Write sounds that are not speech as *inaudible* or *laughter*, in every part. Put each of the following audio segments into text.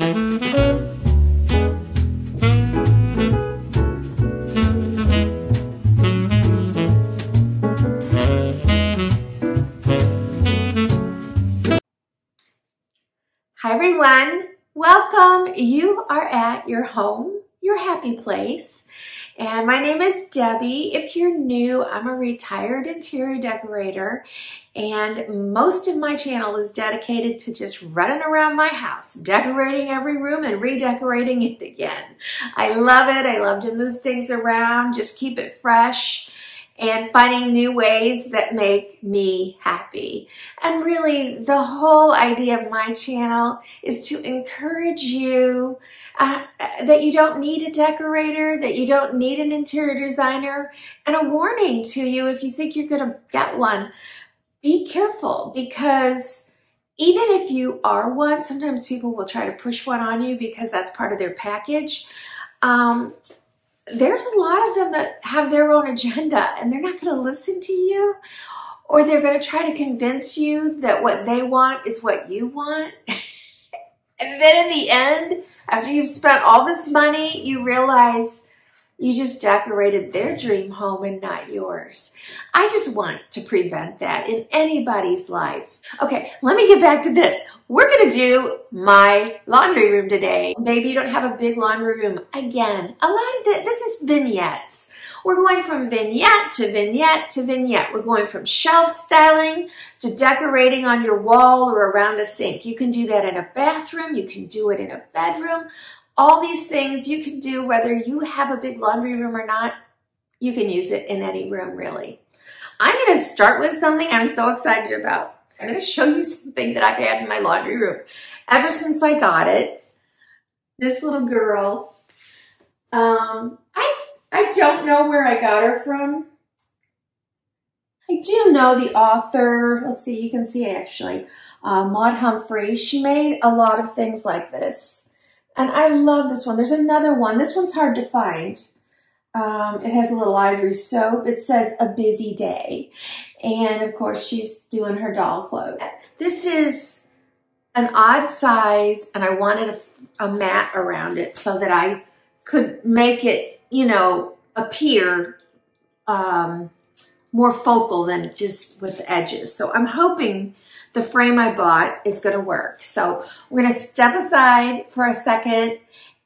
Hi everyone, welcome. You are at your home, your happy place. And my name is Debbie. If you're new, I'm a retired interior decorator and most of my channel is dedicated to just running around my house, decorating every room and redecorating it again. I love it. I love to move things around, just keep it fresh and finding new ways that make me happy. And really, the whole idea of my channel is to encourage you uh, that you don't need a decorator, that you don't need an interior designer, and a warning to you if you think you're going to get one. Be careful because even if you are one, sometimes people will try to push one on you because that's part of their package. Um, there's a lot of them that have their own agenda and they're not going to listen to you or they're going to try to convince you that what they want is what you want. *laughs* and then in the end, after you've spent all this money, you realize you just decorated their dream home and not yours. I just want to prevent that in anybody's life. Okay, let me get back to this. We're to do my laundry room today. Maybe you don't have a big laundry room. Again, a lot of the, this is vignettes. We're going from vignette to vignette to vignette. We're going from shelf styling to decorating on your wall or around a sink. You can do that in a bathroom. You can do it in a bedroom. All these things you can do whether you have a big laundry room or not. You can use it in any room, really. I'm going to start with something I'm so excited about. I'm going to show you *laughs* something that I've had in my laundry room ever since I got it. This little girl. Um, I, I don't know where I got her from. I do know the author. Let's see, you can see actually. Uh, Maud Humphrey. She made a lot of things like this. And I love this one. There's another one. This one's hard to find. Um, it has a little ivory soap. It says a busy day. And of course, she's doing her doll clothes. This is an odd size and I wanted a, a mat around it so that I could make it, you know, appear um, more focal than just with edges. So I'm hoping the frame I bought is going to work. So we're going to step aside for a second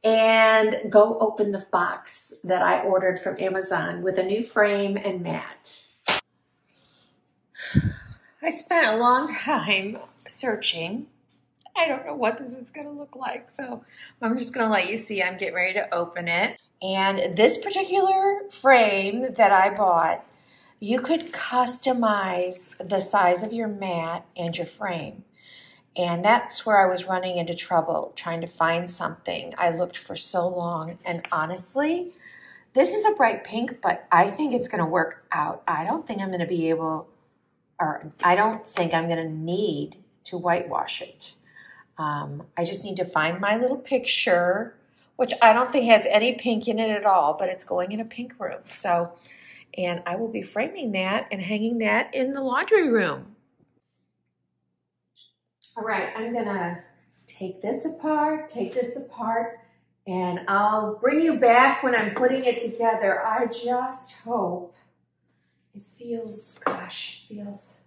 and go open the box that I ordered from Amazon with a new frame and mat. I spent a long time searching. I don't know what this is going to look like, so I'm just going to let you see. I'm getting ready to open it. And this particular frame that I bought you could customize the size of your mat and your frame. And that's where I was running into trouble trying to find something. I looked for so long, and honestly, this is a bright pink, but I think it's going to work out. I don't think I'm going to be able, or I don't think I'm going to need to whitewash it. Um, I just need to find my little picture, which I don't think has any pink in it at all, but it's going in a pink room. So and I will be framing that and hanging that in the laundry room. All right, I'm gonna take this apart, take this apart, and I'll bring you back when I'm putting it together. I just hope it feels, gosh, it feels,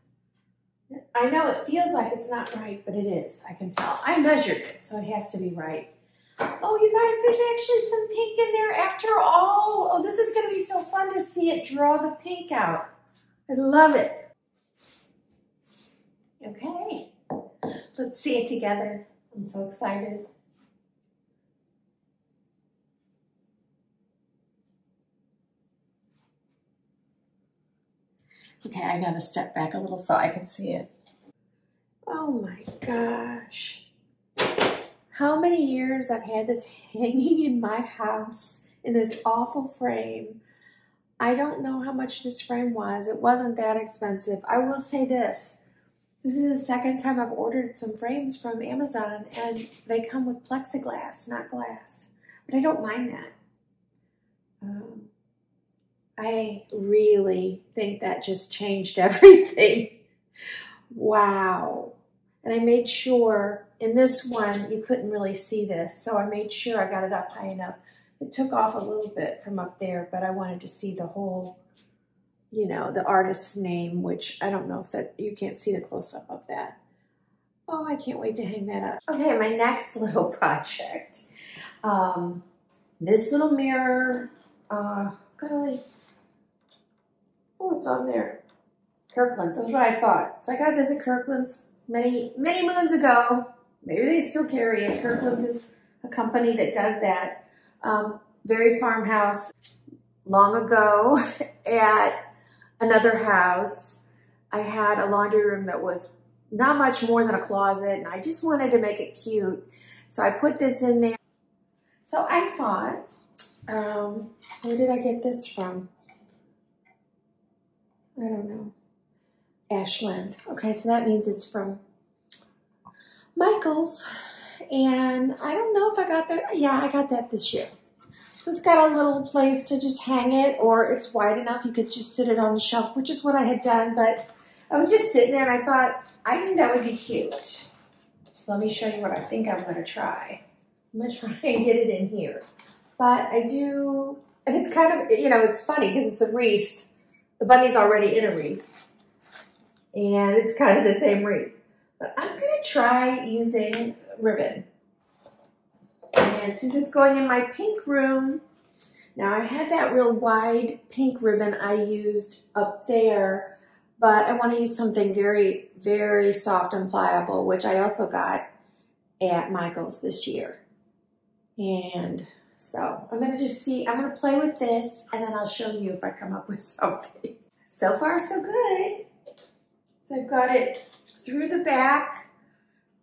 I know it feels like it's not right, but it is, I can tell. I measured it, so it has to be right. Oh, you guys, there's actually some pink in there after all. Oh, this is going to be so fun to see it draw the pink out. I love it. Okay, let's see it together. I'm so excited. Okay, I gotta step back a little so I can see it. Oh my gosh how many years I've had this hanging in my house in this awful frame. I don't know how much this frame was. It wasn't that expensive. I will say this. This is the second time I've ordered some frames from Amazon and they come with plexiglass, not glass. But I don't mind that. Um, I really think that just changed *laughs* everything. wow. And I made sure in this one, you couldn't really see this, so I made sure I got it up high enough. It took off a little bit from up there, but I wanted to see the whole, you know, the artist's name, which I don't know if that, you can't see the close-up of that. Oh, I can't wait to hang that up. Okay, my next *laughs* little project. Um, this little mirror, uh, golly, oh, it's on there. Kirkland's, that's what I thought. So I got this at Kirkland's many, many moons ago. Maybe they still carry it. Kirkland's is a company that does that. Um, very farmhouse. Long ago *laughs* at another house, I had a laundry room that was not much more than a closet and I just wanted to make it cute. So I put this in there. So I thought, um, where did I get this from? I don't know. Ashland. Okay, so that means it's from Michael's. And I don't know if I got that. Yeah, I got that this year. So it's got a little place to just hang it, or it's wide enough you could just sit it on the shelf, which is what I had done. But I was just sitting there and I thought, I think that would be cute. So let me show you what I think I'm going to try. I'm going *laughs* to try and get it in here. But I do, and it's kind of, you know, it's funny because it's a wreath. The bunny's already in a wreath. And it's kind of the same wreath. But I'm to try using ribbon. And since it's going in my pink room, now I had that real wide pink ribbon I used up there, but I want to use something very, very soft and pliable, which I also got at Michael's this year. And so I'm going to just see, I'm going to play with this and then I'll show you if I come up with *laughs* something. So far, so good. So I've got it through the back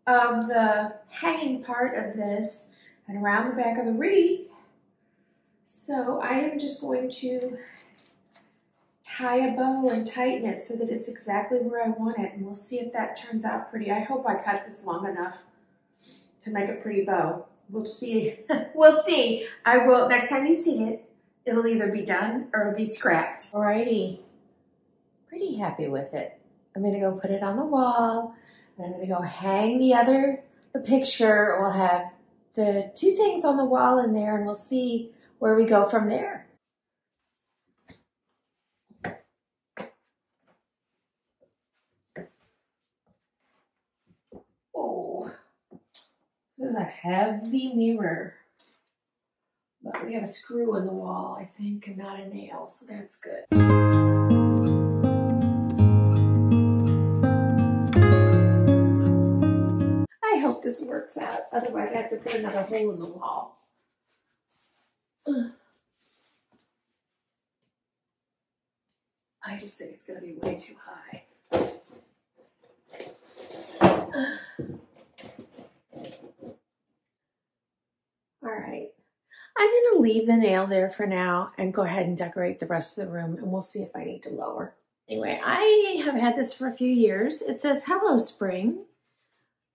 of the hanging part of this and around the back of the wreath. So I am just going to tie a bow and tighten it so that it's exactly where I want it. And we'll see if that turns out pretty. I hope I cut this long enough to make a pretty bow. We'll see. *laughs* we'll see. I will, next time you see it, it'll either be done or it'll be scrapped. Alrighty. Pretty happy with it. I'm gonna go put it on the wall. And I'm gonna go hang the other, the picture. We'll have the two things on the wall in there and we'll see where we go from there. Oh, this is a heavy mirror. But we have a screw in the wall, I think, and not a nail, so that's good. This works out. Otherwise, I have to put another hole in the wall. Ugh. I just think it's going to be way too high. All right. I'm going to leave the nail there for now and go ahead and decorate the rest of the room and we'll see if I need to lower. Anyway, I have had this for a few years. It says, hello, spring.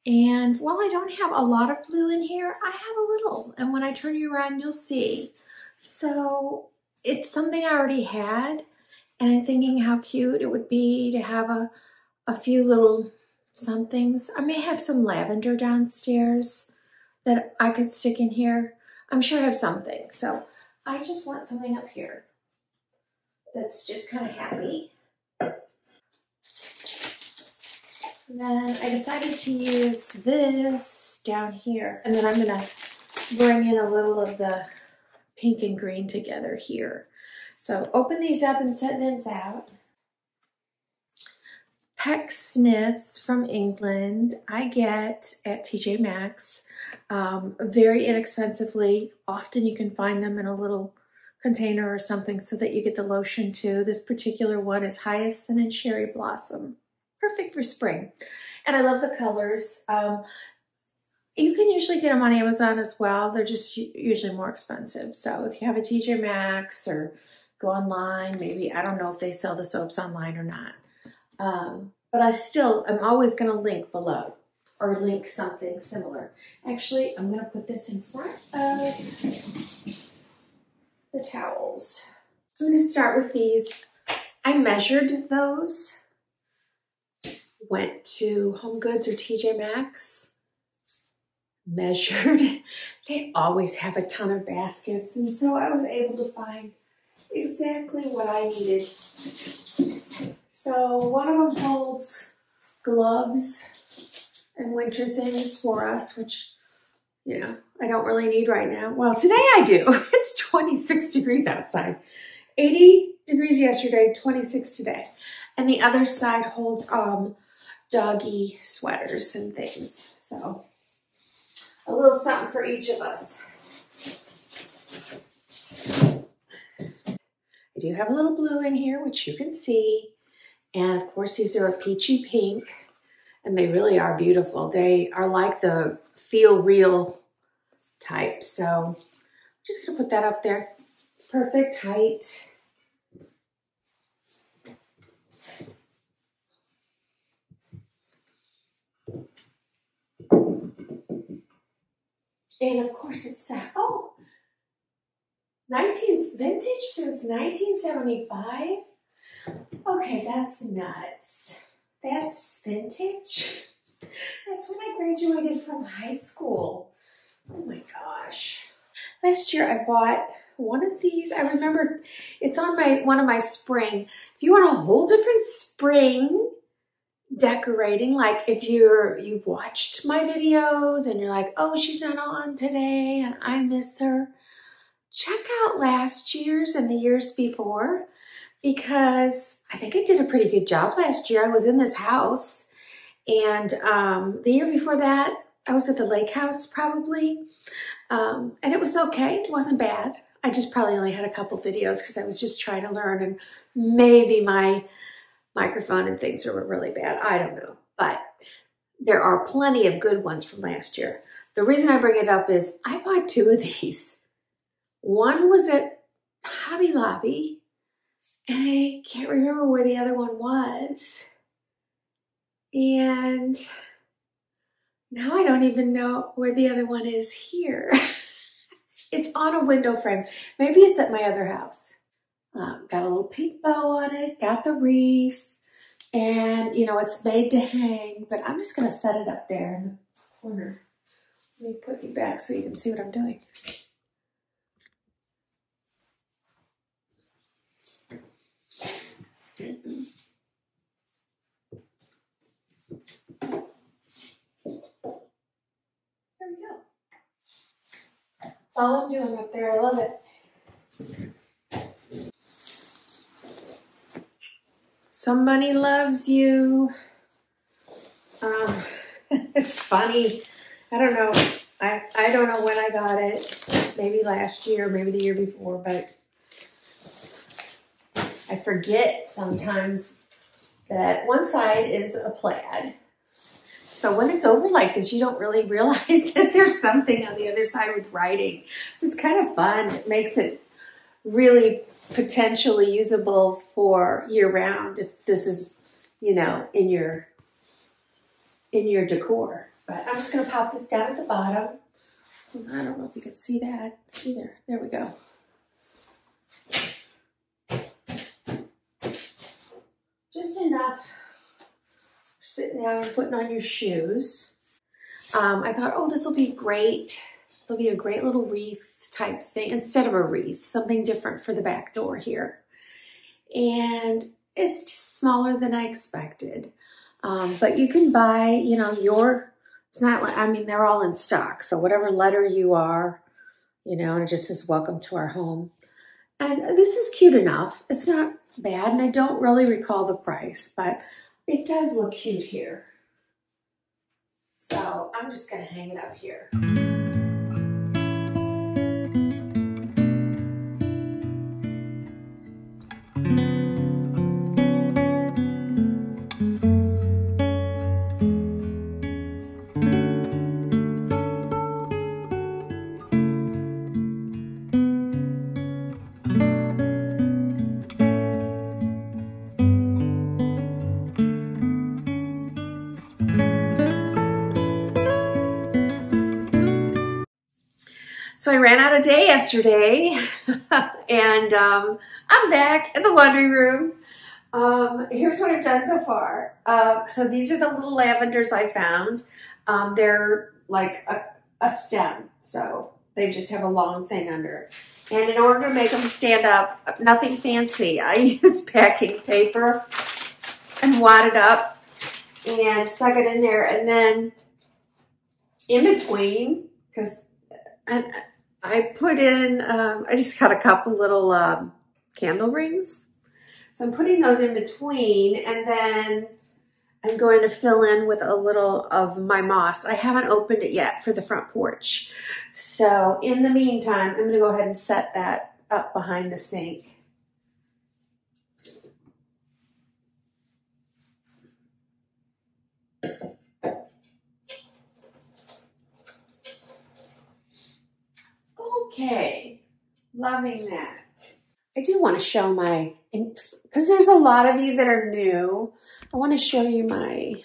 And while I don't have a lot of blue in here, I have a little. And when I turn you around, you'll see. So it's something I already had. And I'm thinking how cute it would be to have a, a few little somethings. I may have some lavender downstairs that I could stick in here. I'm sure I have something. So I just want something up here that's just kind of happy. And then I decided to use this down here. And then I'm to bring in a little of the pink and green together here. So open these up and set them out. Pecksniff's from England I get at TJ Maxx um, very inexpensively. Often you can find them in a little container or something so that you get the lotion too. This particular one is Hyacinth and Cherry Blossom perfect for spring. And I love the colors. Um, you can usually get them on Amazon as well. They're just usually more expensive. So if you have a TJ Maxx or go online, maybe, I don't know if they sell the soaps online or not. Um, but I still, I'm always going to link below or link something similar. Actually, I'm going to put this in front of the towels. I'm going to start with these. I measured those went to Home Goods or TJ Maxx measured. *laughs* They always have a ton of baskets. And so I was able to find exactly what I needed. So one of them holds gloves and winter things for us, which, you know, I don't really need right now. Well, today I do. *laughs* It's 26 degrees outside. 80 degrees yesterday, 26 today. And the other side holds um, doggy sweaters and things. So a little something for each of us. I do have a little blue in here, which you can see. And of course, these are a peachy pink, and they really are beautiful. They are like the feel real type. So I'm just gonna put that up there. It's perfect height. And of course it's, uh, oh, 19 vintage since 1975. Okay, that's nuts. That's vintage. That's when I graduated from high school. Oh my gosh. Last year I bought one of these. I remember it's on my one of my spring. If you want a whole different spring decorating, like if you're you've watched my videos and you're like, oh, she's not on today and I miss her, check out last year's and the years before because I think I did a pretty good job last year. I was in this house and um, the year before that, I was at the lake house probably. Um, and it was okay. It wasn't bad. I just probably only had a couple videos because I was just trying to learn and maybe my microphone and things were really bad. I don't know. But there are plenty of good ones from last year. The reason I bring it up is I bought two of these. One was at Hobby Lobby and I can't remember where the other one was. And now I don't even know where the other one is here. *laughs* it's on a window frame. Maybe it's at my other house. Um, got a little pink bow on it, got the wreath, and you know, it's made to hang, but I'm just gonna set it up there in the corner. Let me put you back so you can see what I'm doing. There we go. That's all I'm doing up there. I love it. Somebody loves you. Um, *laughs* it's funny. I don't know. I, I don't know when I got it. Maybe last year, maybe the year before, but I forget sometimes that one side is a plaid so when it's over like this, you don't really *laughs* realize that there's something on the other side with writing. So it's kind of fun. It makes it really potentially usable for year round if this is, you know, in your in your decor. But I'm just to pop this down at the bottom. I don't know if you can see that either. There we go. Just enough sitting down and putting on your shoes. Um, I thought, oh, this will be great. It'll be a great little wreath type thing instead of a wreath, something different for the back door here. And it's just smaller than I expected. Um, but you can buy, you know, your, it's not like, I mean, they're all in stock. So whatever letter you are, you know, and it just says welcome to our home. And this is cute enough. It's not bad. And I don't really recall the price, but it does look cute here. So I'm just to hang it up here. So I ran out of day yesterday *laughs* and um, I'm back in the laundry room. Um, here's what I've done so far. Uh, so these are the little lavenders I found. Um, they're like a, a stem. So they just have a long thing under. And in order to make them stand up, nothing fancy, *laughs* I use packing paper and wadded it up and stuck it in there. And then in between, because I put in, um, I just got a couple little um, candle rings. So I'm putting those in between and then I'm going to fill in with a little of my moss. I haven't opened it yet for the front porch. So in the meantime, I'm going to go ahead and set that up behind the sink. Okay, loving that. I do want to show my, because there's a lot of you that are new, I want to show you my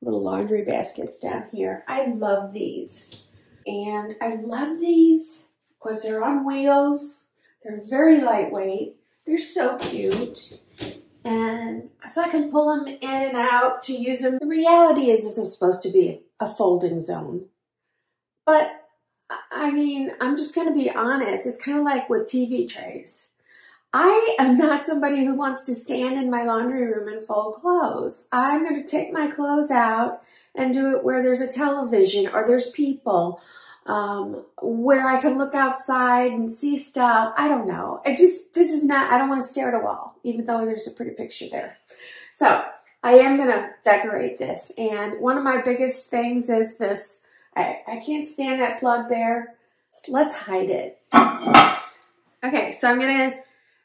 little laundry baskets down here. I love these. And I love these because they're on wheels. They're very lightweight. They're so cute. And so I can pull them in and out to use them. The reality is this is supposed to be a folding zone. But I mean, I'm just going to be honest. It's kind of like with TV trays. I am not somebody who wants to stand in my laundry room and fold clothes. I'm going to take my clothes out and do it where there's a television or there's people, um, where I can look outside and see stuff. I don't know. I just, this is not, I don't want to stare at a wall, even though there's a pretty picture there. So I am going to decorate this. And one of my biggest things is this, I, I can't stand that plug there. Let's hide it. Okay, so I'm to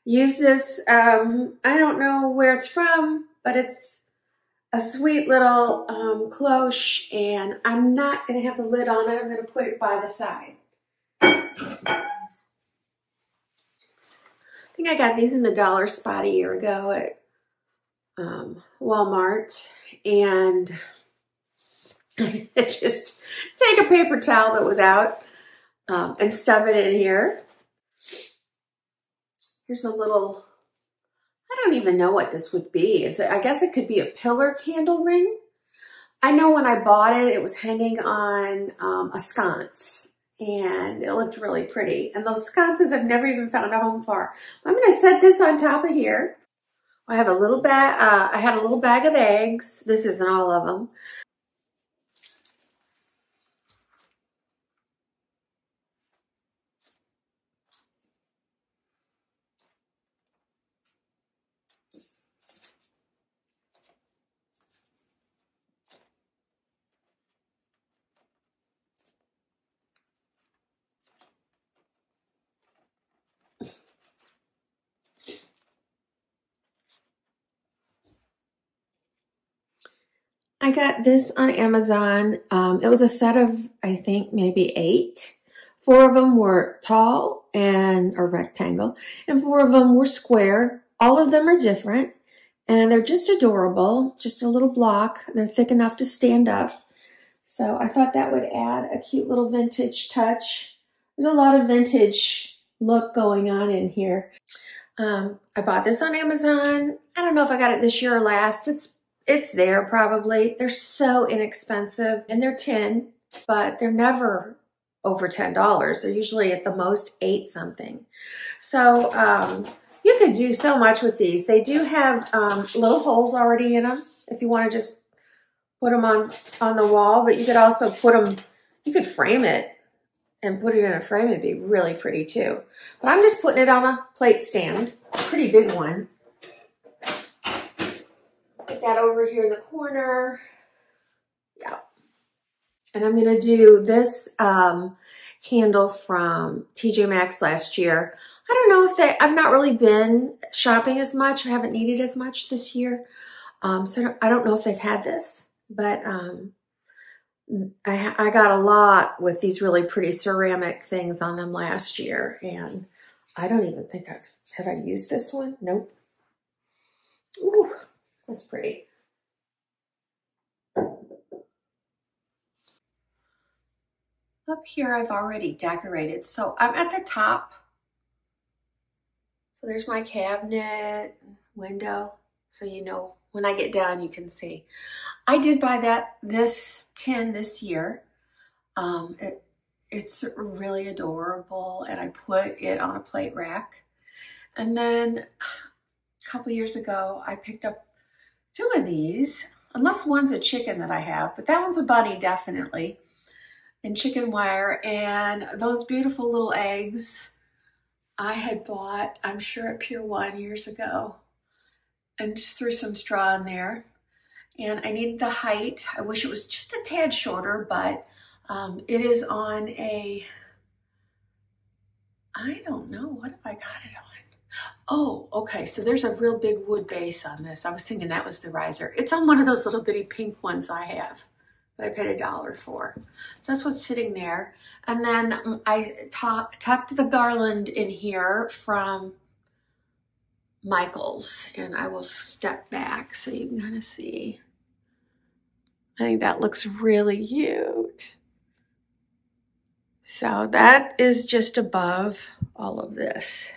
use this, um, I don't know where it's from, but it's a sweet little um, cloche, and I'm not to have the lid on it. I'm to put it by the side. I think I got these in the dollar spot a year ago at um, Walmart, and *laughs* just take a paper towel that was out um, and stuff it in here. Here's a little, I don't even know what this would be. Is it, I guess it could be a pillar candle ring. I know when I bought it, it was hanging on um, a sconce and it looked really pretty. And those sconces I've never even found a home for. I'm going to set this on top of here. I have a little bag, uh, I had a little bag of eggs. This isn't all of them. I got this on Amazon. Um, it was a set of, I think, maybe eight. Four of them were tall and a rectangle, and four of them were square. All of them are different, and they're just adorable. Just a little block. They're thick enough to stand up. So I thought that would add a cute little vintage touch. There's a lot of vintage look going on in here. Um, I bought this on Amazon. I don't know if I got it this year or last. It's it's there probably. They're so inexpensive and they're 10, but they're never over $10. They're usually at the most eight something. So um, you could do so much with these. They do have um, little holes already in them if you want to just put them on, on the wall, but you could also put them, you could frame it and put it in a frame. It'd be really pretty too. But I'm just putting it on a plate stand, pretty big one that over here in the corner. Yeah. And I'm going to do this um, candle from TJ Maxx last year. I don't know if they, I've not really been shopping as much. I haven't needed as much this year. Um, so I don't, I don't, know if they've had this, but um, I, I got a lot with these really pretty ceramic things on them last year. And I don't even think I've, have I used this one? Nope. Ooh, that's pretty. Up here, I've already decorated. So I'm at the top. So there's my cabinet, window. So you know, when I get down, you can see. I did buy that this tin this year. Um, it, it's really adorable and I put it on a plate rack. And then a couple years ago, I picked up two of these, unless one's a chicken that I have, but that one's a bunny definitely, in chicken wire. And those beautiful little eggs I had bought, I'm sure at Pier 1 years ago, and just threw some straw in there. And I needed the height. I wish it was just a tad shorter, but um, it is on a, I don't know, what have I got it on? Oh, okay. So there's a real big wood base on this. I was thinking that was the riser. It's on one of those little bitty pink ones I have that I paid a dollar for. So that's what's sitting there. And then um, I tucked the garland in here from Michael's and I will step back so you can kind of see. I think that looks really cute. So that is just above all of this.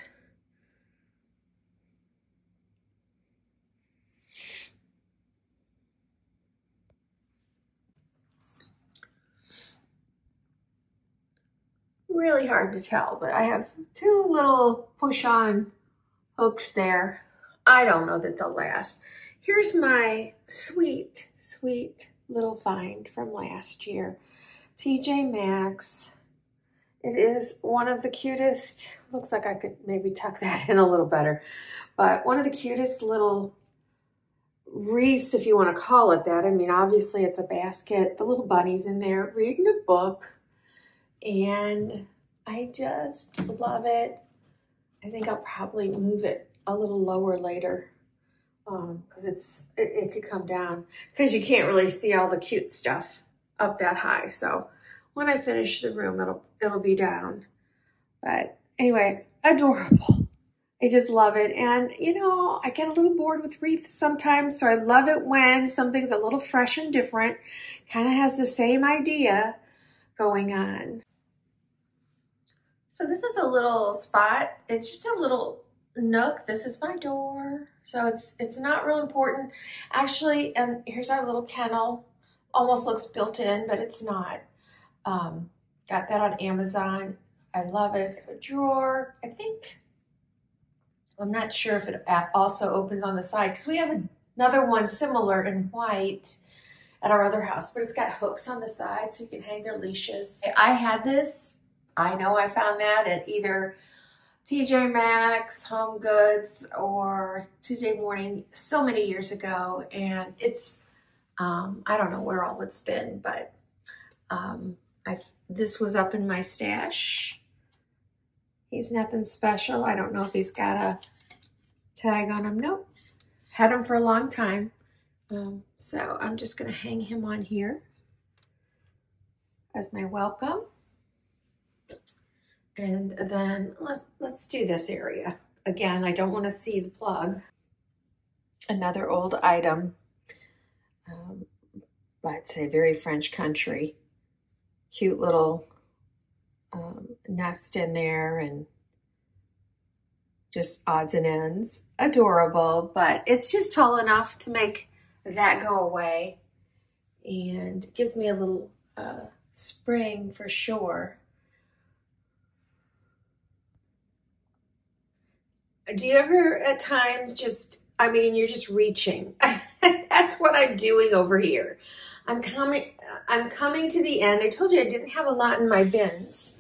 Really hard to tell, but I have two little push-on hooks there. I don't know that they'll last. Here's my sweet, sweet little find from last year. TJ Maxx. It is one of the cutest, looks like I could maybe tuck that *laughs* in a little better, but one of the cutest little wreaths, if you want to call it that. I mean, obviously it's a basket, the little bunny's in there reading a book, and I just love it. I think I'll probably move it a little lower later because um, it's it, it could come down because you can't really see all the cute stuff up that high. So when I finish the room, it'll it'll be down. But anyway, adorable. I just love it. And, you know, I get a little bored with wreaths sometimes, so I love it when something's a little fresh and different, kind of has the same idea going on. So this is a little spot. It's just a little nook. This is my door. So it's it's not real important. Actually, and here's our little kennel. Almost looks built in, but it's not. Um, got that on Amazon. I love it. It's got a drawer. I think, I'm not sure if it also opens on the side because we have another one similar in white at our other house, but it's got hooks on the side so you can hang their leashes. I had this. I know I found that at either TJ Maxx, Home Goods, or Tuesday Morning so many years ago. And it's, um, I don't know where all it's been, but um, I've, this was up in my stash. He's nothing special. I don't know if he's got a tag on him. Nope. Had him for a long time. Um, so I'm just going to hang him on here as my welcome. And then let's, let's do this area. Again, I don't want to see the plug. Another old item. Um, I'd say very French country cute little um, nest in there and just odds and ends. Adorable, but it's just tall enough to make that go away and gives me a little uh, spring for sure. Do you ever at times just, I mean, you're just reaching. *laughs* That's what I'm doing over here. I'm coming I'm coming to the end. I told you I didn't have a lot in my bins.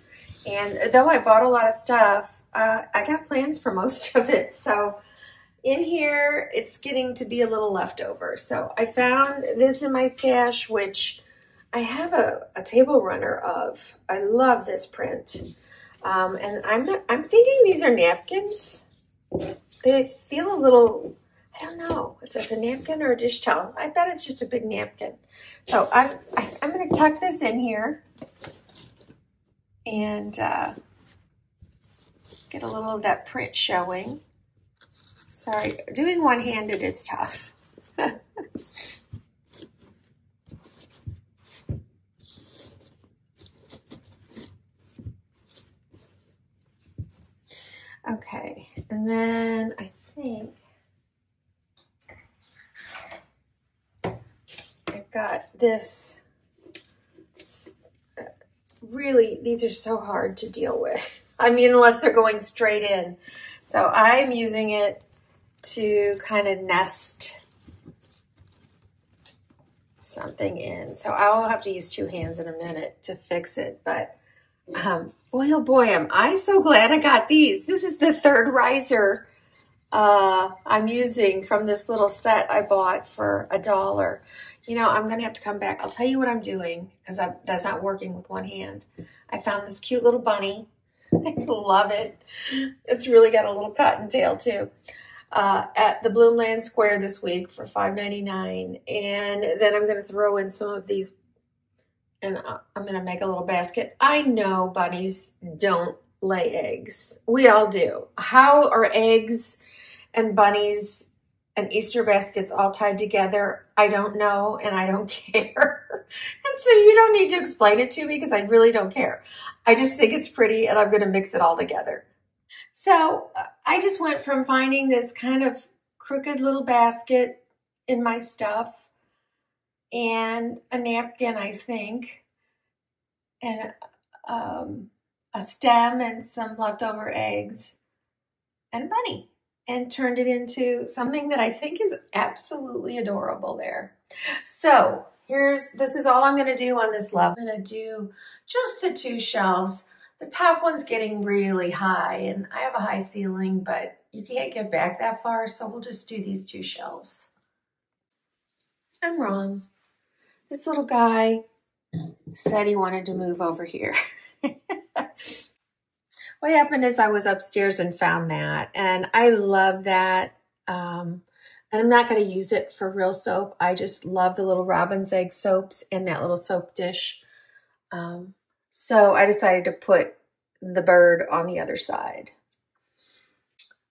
And though I bought a lot of stuff, uh, I got plans for most *laughs* of it. So in here, it's getting to be a little leftover. So I found this in my stash, which I have a, a table runner of. I love this print. Um, and I'm, I'm thinking these are napkins. They feel a little I don't know if it's a napkin or a dish towel. I bet it's just a big napkin. So I'm, I, am i am going to tuck this in here and uh, get a little of that print showing. Sorry, doing one-handed is tough. *laughs* okay, and then I think I got this uh, really, these are so hard to deal with. *laughs* I mean, unless they're going straight in. So I'm using it to kind of nest something in. So I will have to use two hands in a minute to fix it. But um, boy, oh boy, am I so glad I got these. This is the third riser uh, I'm using from this little set I bought for a dollar. You know, I'm going to have to come back. I'll tell you what I'm doing because that's not working with one hand. I found this cute little bunny. *laughs* I love it. It's really got a little cottontail too uh, at the Bloomland Square this week for $5.99. And then I'm going to throw in some of these and I'm going to make a little basket. I know bunnies don't lay eggs. We all do. How are eggs and bunnies and Easter baskets all tied together? I don't know and I don't *laughs* care. and so you don't need to explain it to me because I really don't care. I just think it's pretty and I'm going to mix it all together. So I just went from finding this kind of crooked little basket in my stuff and a napkin, I think, and um, a stem and some leftover eggs and bunny and turned it into something that I think is absolutely adorable there. So here's, this is all I'm going to do on this love. I'm to do just the two shelves the top one's getting really high and I have a high ceiling, but you can't get back that far. So we'll just do these two shelves. I'm wrong. This little guy said he wanted to move over here. *laughs* what happened is I was upstairs and found that and I love that. Um, and I'm not going to use it for real soap. I just love the little robin's egg soaps and that little soap dish. Um, so I decided to put the bird on the other side.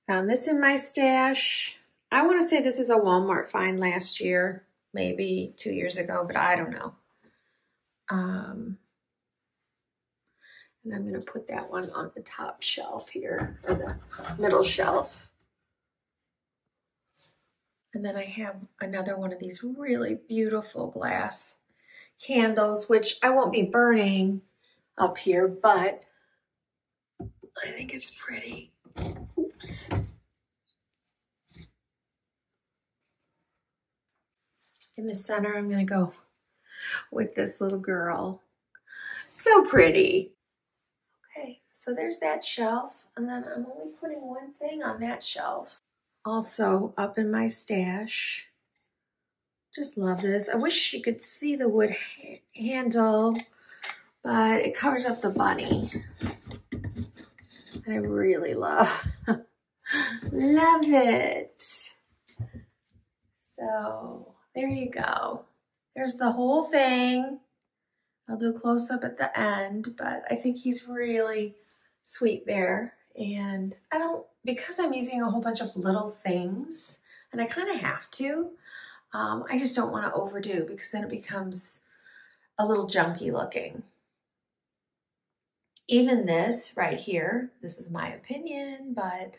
Found this in my stash. I want to say this is a Walmart find last year, maybe two years ago, but I don't know. Um, and I'm going to put that one on the top shelf here, or the middle shelf. And then I have another one of these really beautiful glass candles, which I won't be burning, up here, but I think it's pretty. Oops. In the center, I'm to go with this little girl. So pretty. Okay, so there's that shelf. And then I'm only putting one thing on that shelf. Also up in my stash. Just love this. I wish you could see the wood ha handle but it covers up the bunny. And I really love, *laughs* love it. So there you go. There's the whole thing. I'll do a close up at the end, but I think he's really sweet there. And I don't, because I'm using a whole bunch of little things, and I kind of have to, um, I just don't want to overdo because then it becomes a little junky looking even this right here, this is my opinion, but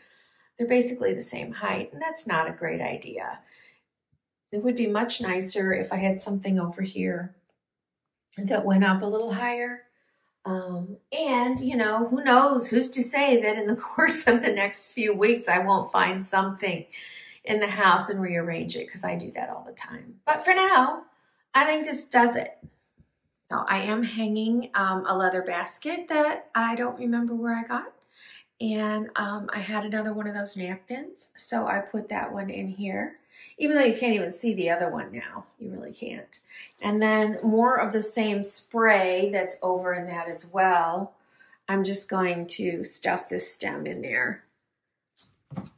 they're basically the same height, and that's not a great idea. It would be much nicer if I had something over here that went up a little higher. Um, and, you know, who knows, who's to say that in the *laughs* course of the next few weeks, I won't find something in the house and rearrange it because I do that all the time. But for now, I think this does it. So I am hanging um, a leather basket that I don't remember where I got. And um, I had another one of those napkins. So I put that one in here. Even though you can't even see the other one now. You really can't. And then more of the same spray that's over in that as well. I'm just going to stuff this stem in there.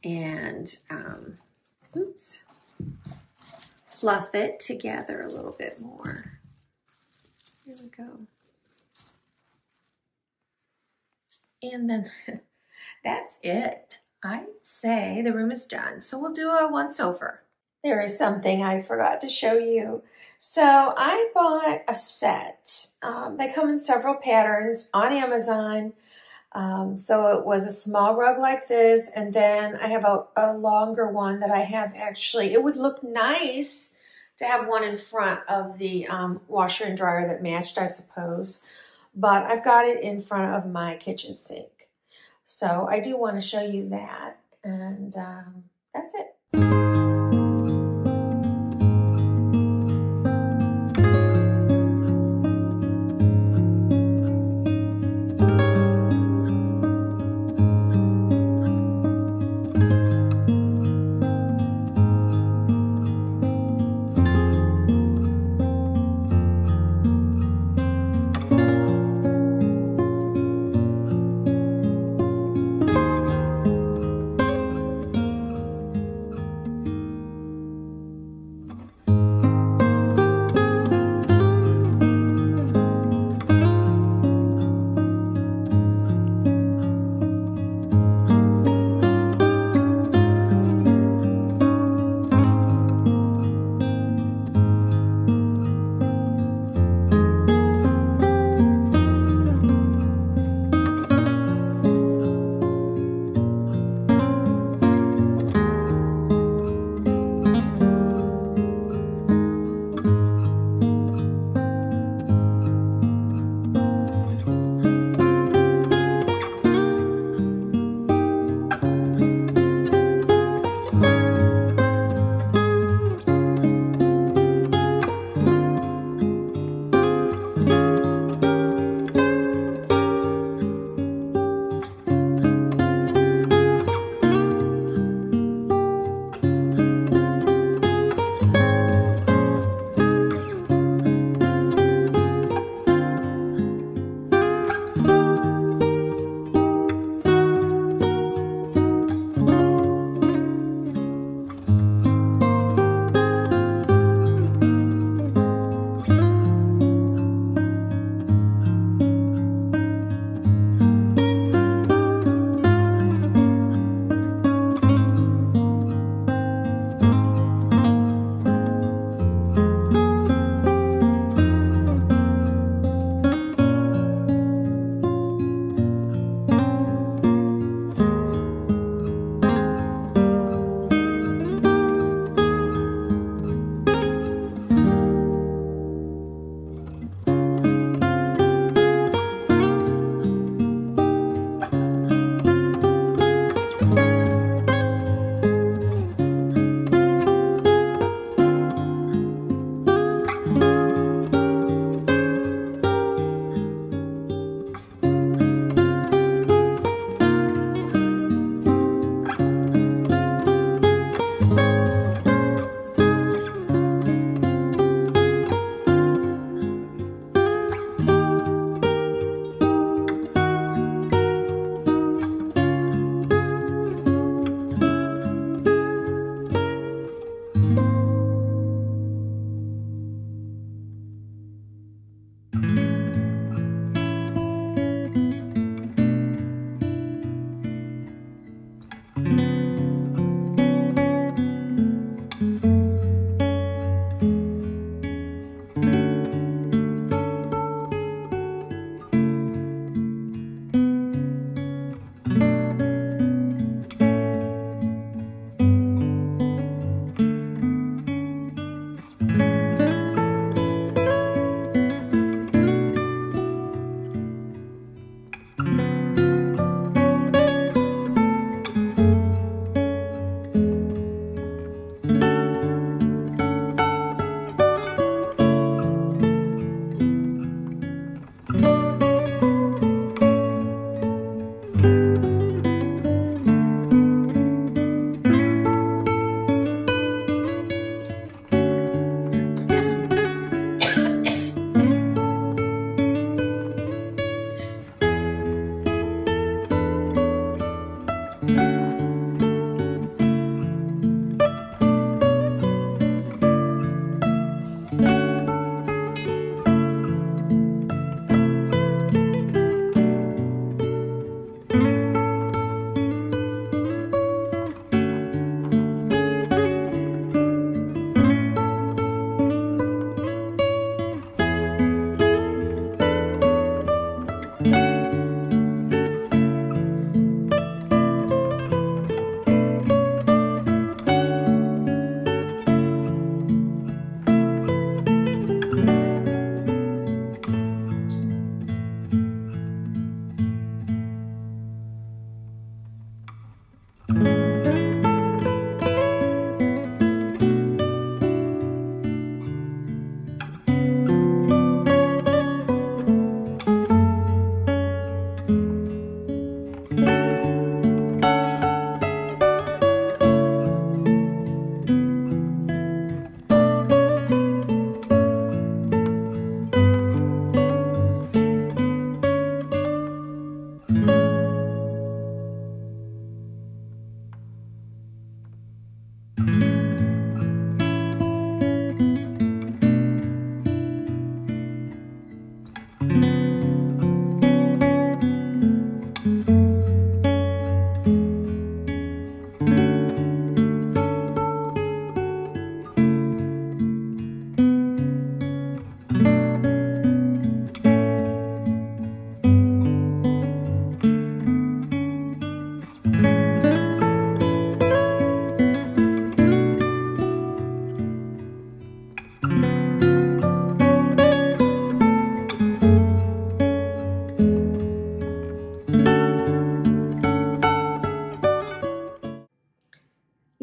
And, um, oops, fluff it together a little bit more. Here we go. And then *laughs* that's it. I'd say the room is done. So we'll do a once over. There is something I forgot to show you. So I bought a set. Um, they come in several patterns on Amazon. Um, so it was a small rug like this, and then I have a, a longer one that I have actually. It would look nice to have one in front of the um, washer and dryer that matched, I suppose. but I've got it in front of my kitchen sink. So I do want to show you that. And um, that's it.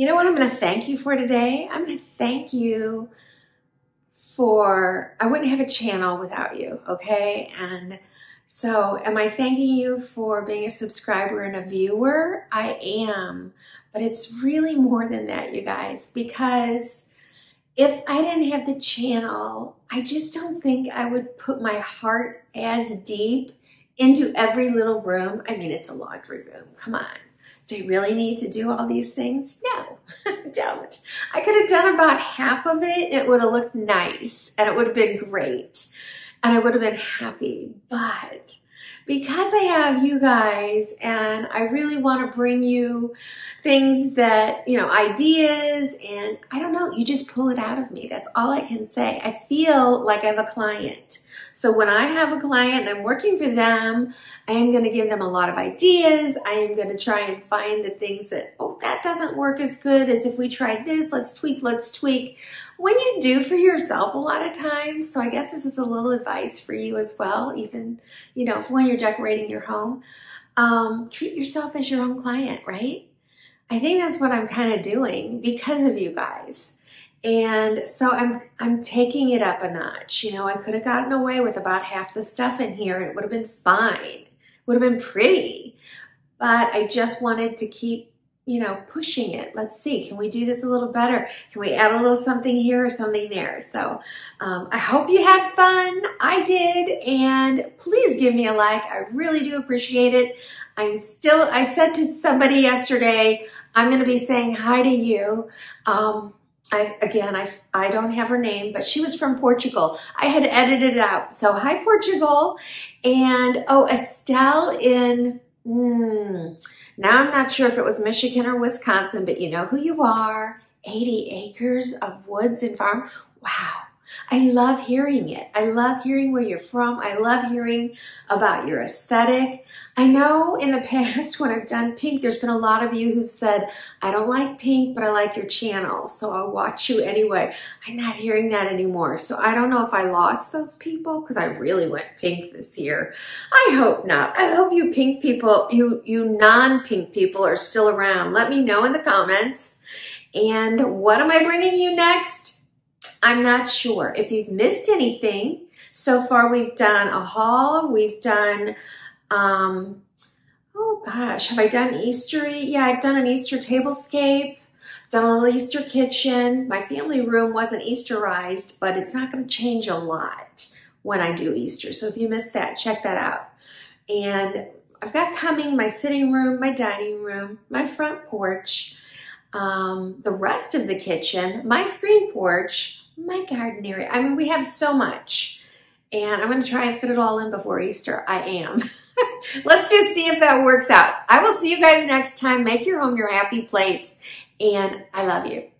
You know what I'm going to thank you for today? I'm going to thank you for, I wouldn't have a channel without you, okay? And so, am I thanking you for being a subscriber and a viewer? I am, but it's really more than that, you guys, because if I didn't have the channel, I just don't think I would put my heart as deep into every little room. I mean, it's a laundry room. Come on. Do you really need to do all these things? No, *laughs* don't. I could have done about half of it. It would have looked nice and it would have been great and I would have been happy. But because I have you guys and I really want to bring you things that, you know, ideas and I don't know, you just pull it out of me. That's all I can say. I feel like I have a client. So when I have a client and I'm working for them, I am going to give them a lot of ideas. I am going to try and find the things that, oh, that doesn't work as good as if we tried this. Let's tweak, let's tweak. When you do for yourself a lot of times, so I guess this is a little advice for you as well, even, you know, when you're decorating your home, um, treat yourself as your own client, right? I think that's what I'm kind of doing because of you guys. And so I'm I'm taking it up a notch. You know, I could have gotten away with about half the stuff in here and it would have been fine. Would have been pretty. But I just wanted to keep, you know, pushing it. Let's see, can we do this a little better? Can we add a little something here or something there? So um, I hope you had fun. I did. And please give me a like. I really do appreciate it. I'm still, I said to somebody yesterday, I'm going to be saying hi to you. Um, I, again, I, I don't have her name, but she was from Portugal. I had edited it out. So hi, Portugal. And, oh, Estelle in, mm, now I'm not sure if it was Michigan or Wisconsin, but you know who you are. 80 acres of woods and farm. Wow. I love hearing it. I love hearing where you're from. I love hearing about your aesthetic. I know in the *laughs* past when I've done pink, there's been a lot of you who've said, I don't like pink, but I like your channel, so I'll watch you anyway. I'm not hearing that anymore. So I don't know if I lost those people because I really went pink this year. I hope not. I hope you pink people, you, you non-pink people are still around. Let me know in the comments. And what am I bringing you next? I'm not sure. If you've missed anything, so far we've done a haul, we've done, um, oh gosh, have I done Easter? Yeah, I've done an Easter tablescape, done a little Easter kitchen. My family room wasn't Easterized, but it's not going to change a lot when I do Easter. So if you missed that, check that out. And I've got coming my sitting room, my dining room, my front porch, um, the rest of the kitchen, my screen porch, my garden area. I mean, we have so much. And I'm going to try and fit it all in before Easter. I am. *laughs* Let's just see if that works out. I will see you guys next time. Make your home your happy place. And I love you.